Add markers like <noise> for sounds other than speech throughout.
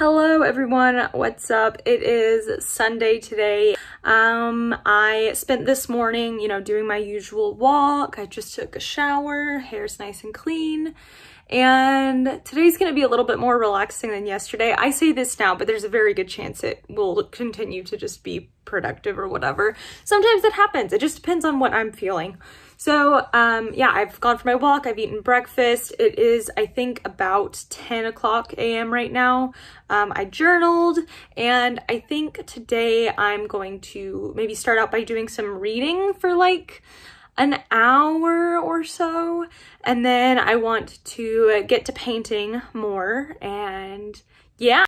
Hello everyone, what's up? It is Sunday today. Um, I spent this morning, you know, doing my usual walk. I just took a shower, hair's nice and clean. And today's gonna be a little bit more relaxing than yesterday. I say this now, but there's a very good chance it will continue to just be productive or whatever. Sometimes it happens. It just depends on what I'm feeling. So um, yeah, I've gone for my walk, I've eaten breakfast. It is, I think, about 10 o'clock a.m. right now. Um, I journaled and I think today I'm going to maybe start out by doing some reading for like an hour or so. And then I want to get to painting more and yeah.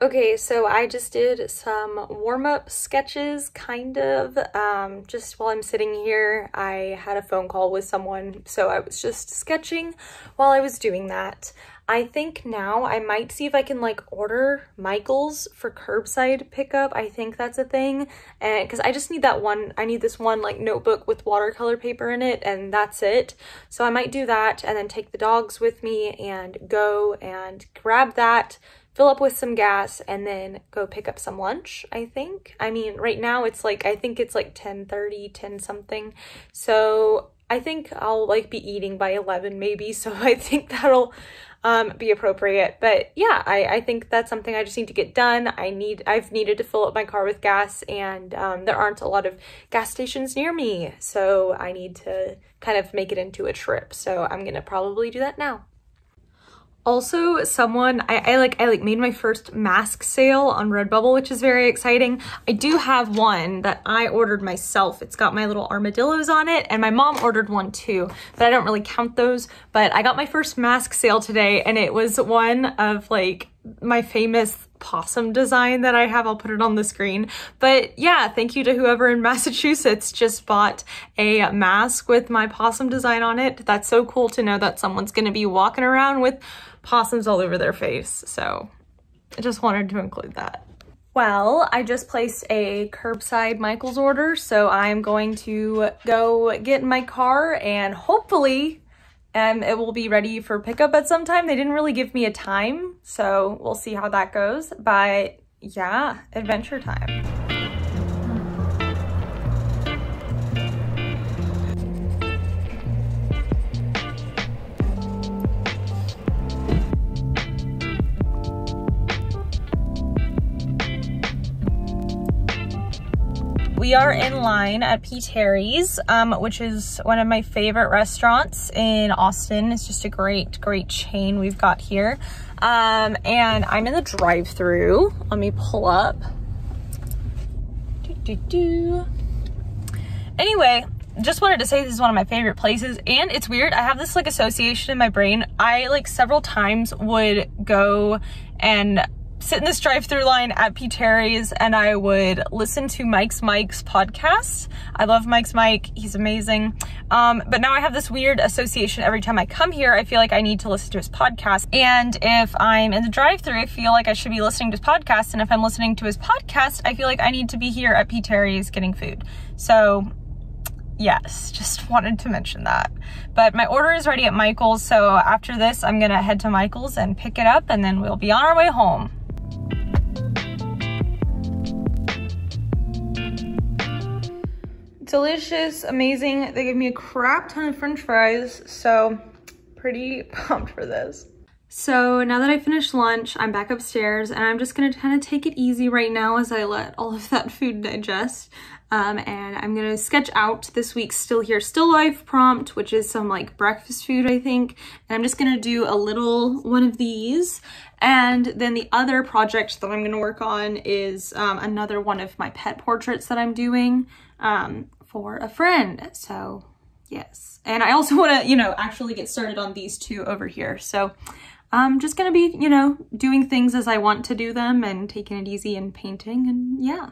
Okay, so I just did some warm-up sketches, kind of, um, just while I'm sitting here. I had a phone call with someone, so I was just sketching while I was doing that. I think now I might see if I can like order Michael's for curbside pickup. I think that's a thing. And because I just need that one, I need this one like notebook with watercolor paper in it and that's it. So I might do that and then take the dogs with me and go and grab that fill up with some gas and then go pick up some lunch i think. I mean right now it's like i think it's like 10 30 10 something. So i think i'll like be eating by 11 maybe <laughs> so i think that'll um, be appropriate. But yeah I, I think that's something i just need to get done. I need i've needed to fill up my car with gas and um, there aren't a lot of gas stations near me so i need to kind of make it into a trip. So i'm gonna probably do that now also, someone, I, I, like, I like made my first mask sale on Redbubble, which is very exciting. I do have one that I ordered myself. It's got my little armadillos on it and my mom ordered one too, but I don't really count those. But I got my first mask sale today and it was one of like my famous possum design that I have. I'll put it on the screen. But yeah, thank you to whoever in <laughs> Massachusetts just bought a mask with my possum design on it. That's so cool to know that someone's going to be walking around with possums all over their face. So I just wanted to include that. Well, I just placed a curbside Michael's order, so I'm going to go get in my car and hopefully um, it will be ready for pickup at some time. They didn't really give me a time, so we'll see how that goes. But yeah, adventure time. We are in line at P. Terry's, um, which is one of my favorite restaurants in Austin. It's just a great, great chain we've got here. Um, and I'm in the drive through Let me pull up. Doo, doo, doo. Anyway, just wanted to say this is one of my favorite places and it's weird i have this like association in my brain i like several times would go and sit in this drive-through line at P. Terry's and I would listen to Mike's Mic's podcast. I love Mike's Mic. He's amazing. Um, but now I have this weird association every time I come here. I feel like I need to listen to his podcast. And if I'm in the drive-through, I feel like I should be listening to his podcast. And if I'm listening to his podcast, I feel like I need to be here at P. Terry's getting food. So yes, just <laughs> wanted to mention that. But my order is ready at Michael's, so after this, I'm gonna head to Michael's and pick it up, and then we'll be on our way home. Delicious, amazing. They gave me a crap ton of french fries, so pretty <laughs> pumped for this. So now that I finished lunch, I'm back upstairs and I'm just gonna kind of take it easy right now as I let all of that food digest. Um, and I'm gonna sketch out this week's Still Here, Still Life prompt, which is some like breakfast food, I think. And I'm just gonna do a little one of these. And then the other project that I'm gonna work on is um, another one of my pet portraits that I'm doing. Um, for a friend. So yes. And I also <laughs> want to, you know, actually get started on these two over here. So I'm just going to be, you know, doing things as I want to do them and taking it easy and painting and yeah.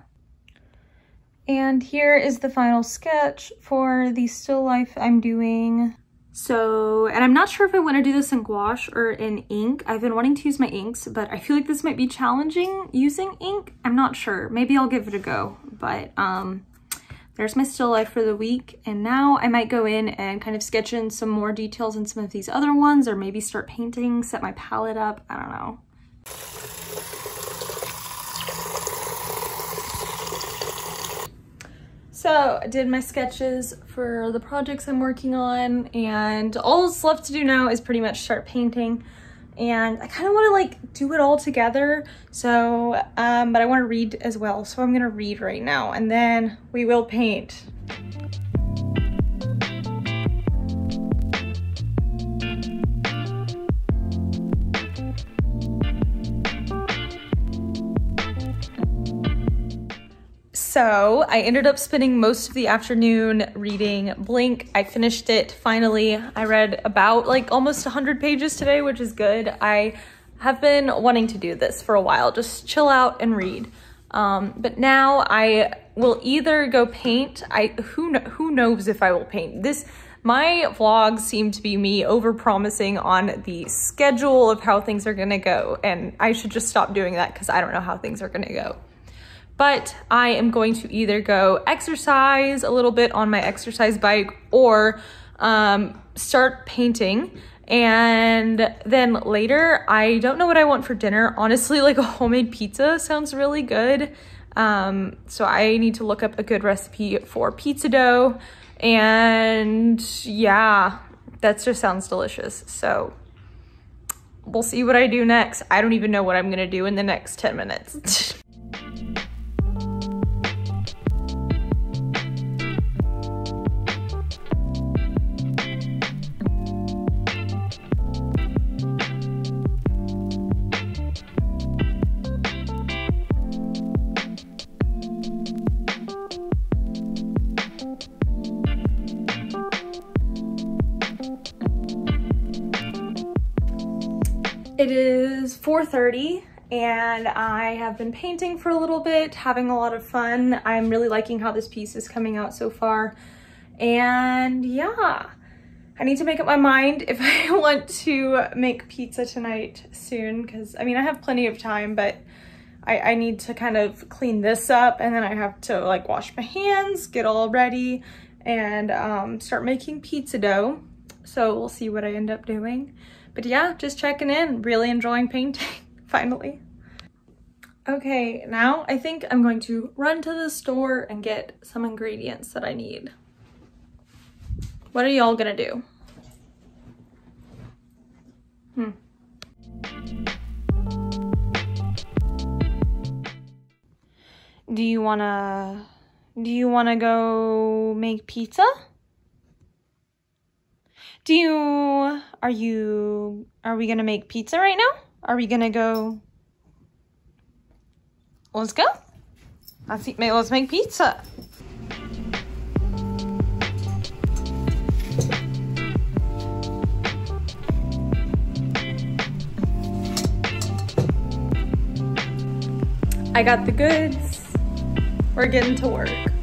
And here is the final sketch for the still life I'm doing. So, and I'm not sure if I want to do this in gouache or in ink. I've been wanting to use my inks, but I feel like this might be challenging using ink. I'm not sure. Maybe I'll give it a go, but um, there's my still life for the week. And now I might go in and kind of sketch in some more details in some of these other ones or maybe start painting, set my palette up. I don't know. So I did my sketches for the projects I'm working on and all that's left to do now is pretty much start painting and I kind of want to like do it all together. So, um, but I want to read as well. So I'm going to read right now and then we will paint. So I ended up spending most of the afternoon reading Blink. I finished it finally. I read about like almost 100 pages today, which is good. I have been wanting to do this for a while, just chill out and read. Um, but now I will either go paint. I who who knows if I will paint this. My vlogs seem to be me over promising on the schedule of how things are gonna go, and I should just stop doing that because I don't know how things are gonna go but I am going to either go exercise a little bit on my exercise bike or um, start painting. And then later, I don't know what I want for dinner. Honestly, <laughs> like a homemade pizza sounds really good. Um, so I need to look up a good recipe for pizza dough. And yeah, that just sounds delicious. So we'll see what I do next. I don't even know what I'm gonna do in the next 10 minutes. <laughs> It is 4.30 and I have been painting for a little bit, having a lot of fun. I'm really liking how this piece is coming out so far. And yeah, I need to make up my mind if <laughs> I want to make pizza tonight soon because I mean, I have plenty of time, but I, I need to kind of clean this up and then I have to like wash my hands, get all ready and um, start making pizza dough. So we'll see what I end up doing. But yeah, just checking in, really enjoying painting, <laughs> finally. Okay, now I think I'm going to run to the store and get some ingredients that I need. What are y'all gonna do? Hmm. Do you wanna, do you wanna go make pizza? Do you, are you, are we gonna make pizza right now? Are we gonna go, let's go. Let's eat, let's make pizza. I got the goods. We're getting to work.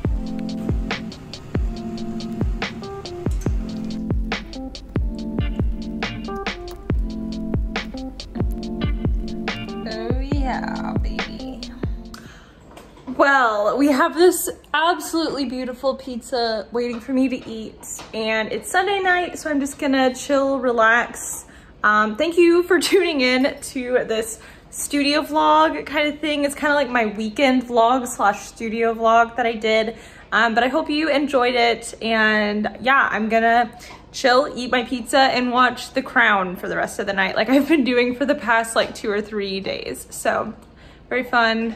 Well, we have this absolutely beautiful pizza waiting for me to eat and it's Sunday night, so I'm just gonna chill, relax. Um, thank you for <laughs> tuning in to this studio vlog kind of thing. It's kind of like my weekend vlog slash studio vlog that I did. Um, but I hope you enjoyed it. And yeah, I'm gonna chill, eat my pizza, and watch The Crown for the rest of the night like I've been doing for the past like two or three days. So very fun.